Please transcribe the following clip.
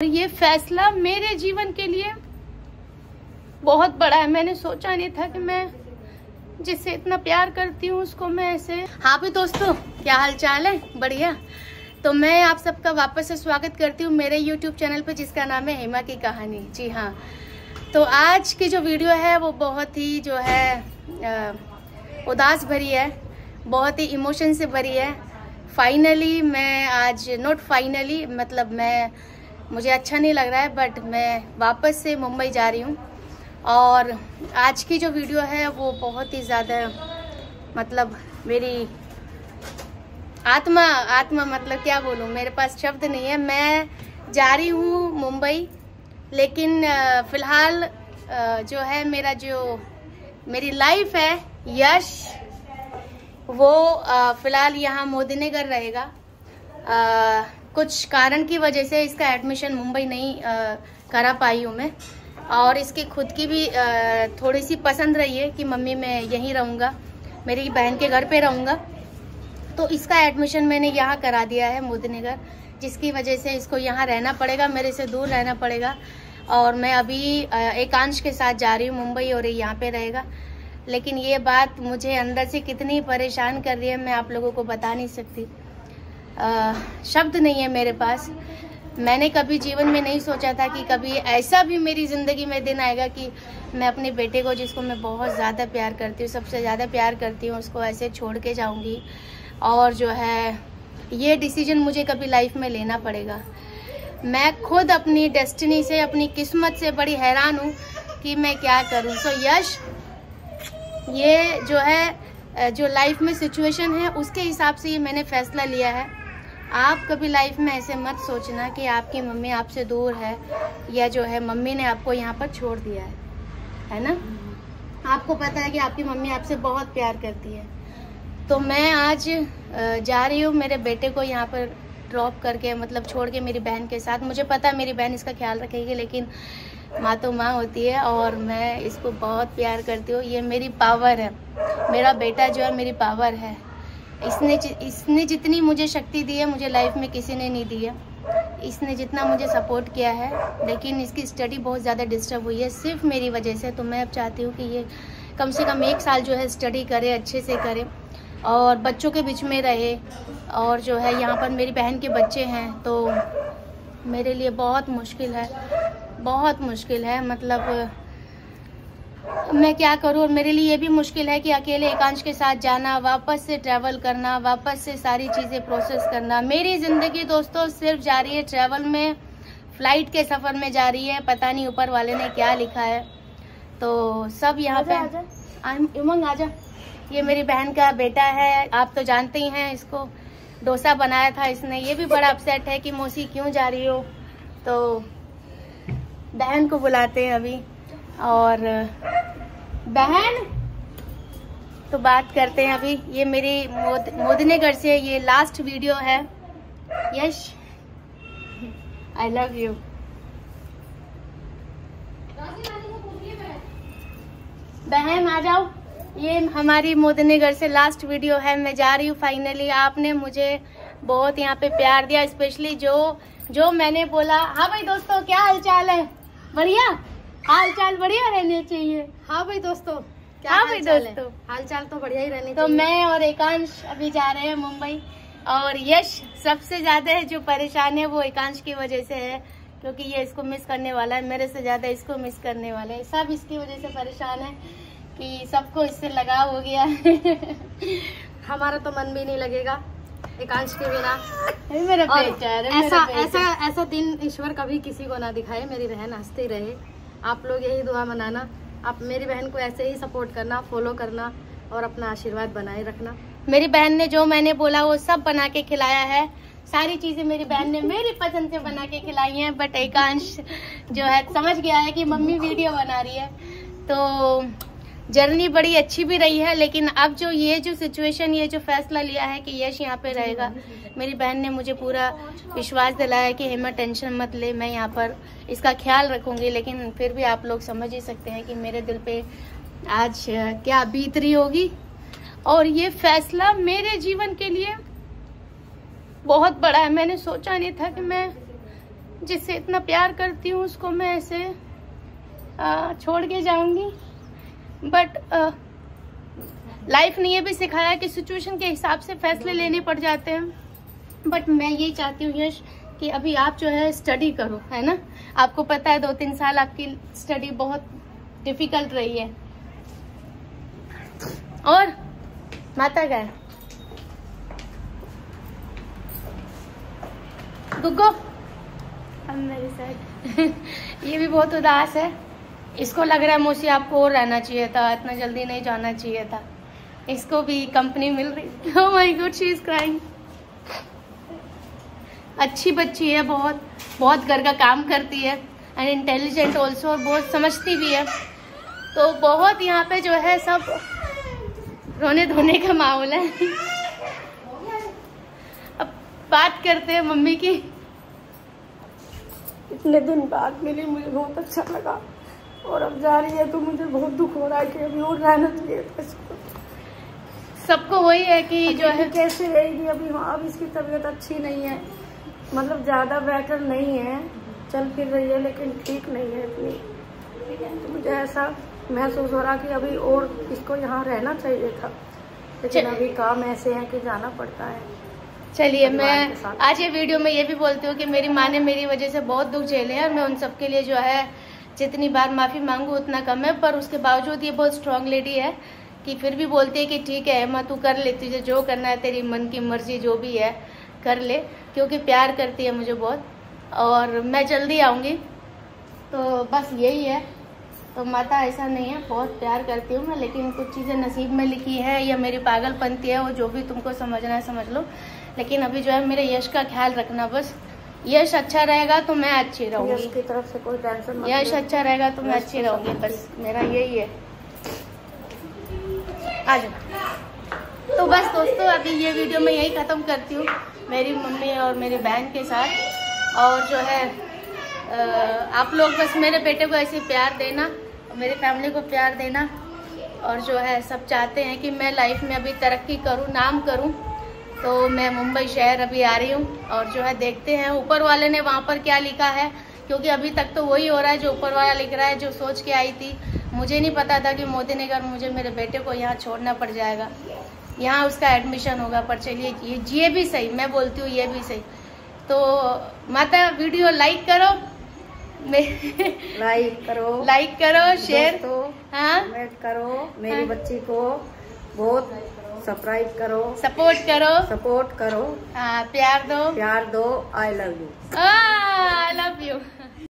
ये फैसला मेरे जीवन के लिए बहुत बड़ा है। मैंने सोचा नहीं था कि मैं जिससे इतना प्यार करती हूँ उसको मैं ऐसे। हाँ भी दोस्तों क्या हाल चाल है? बढ़िया। तो मैं आप सबका वापस से स्वागत करती हूँ मेरे यूट्यूब चैनल पे जिसका नाम है हेमा की कहानी। जी हाँ। तो आज की जो वीडियो है वो बहुत ही जो है आ, उदास भरी है बहुत ही इमोशन से भरी है। फाइनली मैं आज नॉट फाइनली मतलब मैं मुझे अच्छा नहीं लग रहा है बट मैं वापस से मुंबई जा रही हूँ। और आज की जो वीडियो है, वो बहुत ही ज़्यादा मतलब मेरी आत्मा आत्मा मतलब क्या बोलूँ, मेरे पास शब्द नहीं है। मैं जा रही हूँ मुंबई, लेकिन फ़िलहाल जो है मेरा जो, मेरी लाइफ है, यश, वो फ़िलहाल यहाँ मोदीनगर रहेगा। कुछ कारण की वजह से इसका एडमिशन मुंबई नहीं आ, करा पाई हूँ मैं। और इसकी खुद की भी आ, थोड़ी सी पसंद रही है कि मम्मी मैं यहीं रहूँगा मेरी बहन के घर पे रहूँगा। तो इसका एडमिशन मैंने यहाँ करा दिया है मोदीनगर जिसकी वजह से इसको यहाँ रहना पड़ेगा मेरे से दूर रहना पड़ेगा। और मैं अभी एकांश के साथ जा रही हूँ मुंबई और यहाँ पे रहेगा। लेकिन ये बात मुझे अंदर से कितनी परेशान कर रही है मैं आप लोगों को बता नहीं सकती। शब्द नहीं है मेरे पास। मैंने कभी जीवन में नहीं सोचा था कि कभी ऐसा भी मेरी ज़िंदगी में दिन आएगा कि मैं अपने बेटे को, जिसको मैं बहुत ज़्यादा प्यार करती हूँ, सबसे ज़्यादा प्यार करती हूँ, उसको ऐसे छोड़ के जाऊँगी। और जो है, ये डिसीज़न मुझे कभी लाइफ में लेना पड़ेगा। मैं खुद अपनी डेस्टिनी से, अपनी किस्मत से बड़ी हैरान हूँ कि मैं क्या करूँ। सो यश, ये जो है जो लाइफ में सिचुएशन है, उसके हिसाब से ये मैंने फैसला लिया है। आप कभी लाइफ में ऐसे मत सोचना कि आपकी मम्मी आपसे दूर है या जो है मम्मी ने आपको यहाँ पर छोड़ दिया है है ना? आपको पता है कि आपकी मम्मी आपसे बहुत प्यार करती है। तो मैं आज जा रही हूँ, मेरे बेटे को यहाँ पर ड्रॉप करके मतलब छोड़ के मेरी बहन के साथ। मुझे पता है मेरी बहन इसका ख्याल रखेगी, लेकिन माँ तो माँ होती है और मैं इसको बहुत प्यार करती हूँ। ये मेरी पावर है। मेरा बेटा जो है मेरी पावर है। इसने इसने जितनी मुझे शक्ति दी है, मुझे लाइफ में किसी ने नहीं दी है। इसने जितना मुझे सपोर्ट किया है, लेकिन इसकी स्टडी बहुत ज़्यादा डिस्टर्ब हुई है। सिर्फ़ मेरी वजह से तो मैं अब चाहती हूँ कि ये कम से कम एक साल जो है स्टडी करे, अच्छे से करे, और बच्चों के बीच में रहे, और जो है यहाँ पर मेरी बहन के बच्चे हैं तो मेरे लिए बहुत मुश्किल है, बहुत मुश्किल है। मतलब मैं क्या करूँ? और मेरे लिए ये भी मुश्किल है कि अकेले एकांश के साथ जाना वापस से ट्रैवल करना वापस से सारी चीज़ें प्रोसेस करना। मेरी ज़िंदगी दोस्तों सिर्फ़ जा रही है ट्रैवल में फ़्लाइट के सफ़र में जा रही है। पता नहीं ऊपर वाले ने क्या लिखा है। तो सब यहाँ पे उमंग आजा। ये मेरी बहन का बेटा है। आप तो जानते ही हैं इसको। डोसा बनाया था इसने। ये भी बड़ा अपसेट है कि मौसी क्यों जा रही हो? तो बहन को बुलाते हैं अभी। और बहन तो बात करते हैं अभी। ये मेरी मोद, से ये लास्ट वीडियो है। यश आई लव यू बहन आ जाओ। ये हमारी मोदनेगढ़ से लास्ट वीडियो है। मैं जा रही हूँ फाइनली आपने मुझे बहुत यहाँ पे प्यार दिया स्पेशली जो जो मैंने बोला हाँ भाई दोस्तों क्या हालचाल है? बढ़िया। हाल चाल बढ़िया रहने चाहिए। हाँ भाई दोस्तों क्या हाँ भाई दोस्तों। हाल चाल तो बढ़िया ही रहने तो मैं और एकांश अभी जा रहे हैं मुंबई और यश सबसे ज़्यादा है जो परेशान है वो एकांश की वजह से है क्योंकि ये इसको मिस करने वाला है मेरे से ज़्यादा इसको मिस करने वाला है। सब इसकी वजह से परेशान है कि सबको इससे लगाव हो गया हमारा तो मन भी नहीं लगेगा एकांश के बिना। मेरा ऐसा ऐसा ऐसा दिन ईश्वर कभी किसी को ना दिखाए मेरी बहन हंसती रहे। आप लोग यही दुआ मनाना। आप मेरी बहन को ऐसे ही सपोर्ट करना फॉलो करना और अपना आशीर्वाद बनाए रखना। मेरी बहन ने जो मैंने बोला, वो सब बना के खिलाया है। सारी चीज़ें मेरी बहन ने मेरी पसंद से बना के खिलाई हैं बट एकांश जो है, समझ गया है कि मम्मी वीडियो बना रही है। तो जर्नी बड़ी अच्छी भी रही है, लेकिन अब जो ये जो सिचुएशन ये जो फैसला लिया है कि यश यहाँ पे रहेगा, मेरी बहन ने मुझे पूरा विश्वास दिलाया कि हेमा टेंशन मत ले, मैं यहाँ पर इसका ख्याल रखूँगी, लेकिन फिर भी आप लोग समझ ही सकते हैं कि मेरे दिल पे आज क्या बीत रही होगी। और ये फैसला मेरे जीवन के लिए बहुत बड़ा है। मैंने सोचा नहीं था कि मैं जिससे इतना प्यार करती हूँ, उसको मैं ऐसे छोड़ के जाऊँगी। बट लाइफ ने ये भी सिखाया कि सिचुएशन के हिसाब से फैसले लेने पड़ जाते हैं। बट मैं यही चाहती हूँ यश कि अभी आप जो है स्टडी करो है ना? आपको पता है दो तीन साल आपकी स्टडी बहुत डिफ़िकल्ट रही है। और माता गए गुग्गो हम मेरी साइड ये भी बहुत उदास है। इसको लग रहा है मोसी आपको और रहना चाहिए था, इतना जल्दी नहीं जाना चाहिए था। इसको भी कंपनी मिल रही oh my god, she is crying. अच्छी बच्ची है, बहुत बहुत घर का काम करती है एंड इंटेलिजेंट ऑल्सो और बहुत समझती भी है। तो बहुत यहाँ पे जो है सब रोने धोने का माहौल है। अब बात करते हैं मम्मी की। इतने दिन बाद मिली, मुझे बहुत अच्छा लगा। और अब जा रही है तो मुझे बहुत दुख हो रहा है कि अभी और रहना चाहिए था इसको सबको वही है कि जो है कैसे रहेगी? अभी हाँ अब इसकी तबीयत अच्छी नहीं है। मतलब ज़्यादा बेटर नहीं है। चल फिर रही है लेकिन ठीक नहीं है इतनी। तो मुझे ऐसा महसूस हो रहा कि अभी और इसको यहाँ रहना चाहिए था। लेकिन अभी काम ऐसे हैं कि जाना पड़ता है। चलिए मैं आज ये वीडियो में ये भी बोलती हूँ कि मेरी माँ ने मेरी वजह से बहुत दुख झेले हैं और मैं उन सबके लिए जो है जितनी बार माफ़ी मांगू उतना कम है, पर उसके बावजूद ये बहुत स्ट्रांग लेडी है कि फिर भी बोलती है कि ठीक है माँ तू कर ले, तुझे जो करना है, तेरी मन की मर्ज़ी जो भी है, कर ले, क्योंकि प्यार करती है मुझे बहुत। और मैं जल्दी आऊँगी। तो बस यही है। तो माता, ऐसा नहीं है, बहुत प्यार करती हूँ मैं, लेकिन कुछ चीज़ें नसीब में लिखी है या मेरी पागलपंती है, वो जो भी तुमको समझना है, समझ लो। लेकिन अभी जो है, मेरे यश का ख्याल रखना, बस। यश अच्छा रहेगा तो मैं अच्छी रहूँगी। की तरफ़ से कोई टेंशन यश अच्छा रहेगा तो मैं अच्छी रहूँगी बस मेरा यही है। आ जाओ। तो बस दोस्तों अभी ये वीडियो मैं यही ख़त्म करती हूँ मेरी मम्मी और मेरी बहन के साथ। और जो है आप लोग बस मेरे बेटे को ऐसे प्यार देना मेरी फैमिली को प्यार देना। और जो है सब चाहते हैं कि मैं लाइफ में अभी तरक्की करूँ नाम करूँ। तो मैं मुंबई शहर अभी आ रही हूँ और जो है देखते हैं ऊपर वाले ने वहाँ पर क्या लिखा है क्योंकि अभी तक तो वही हो रहा है जो ऊपर वाला लिख रहा है जो सोच के आई थी। मुझे नहीं पता था कि मोदी नगर मुझे मेरे बेटे को यहाँ छोड़ना पड़ जाएगा। यहाँ उसका एडमिशन होगा पर चलिए ये ये भी सही मैं बोलती हूँ ये भी सही। तो माता वीडियो लाइक करो। लाइक करो। लाइक करो शेयर तो हाँ? करो मेरी हाँ? बच्ची को बहुत सब्सक्राइब करो। सपोर्ट करो। सपोर्ट करो। आ, प्यार दो। प्यार दो। I love you I love you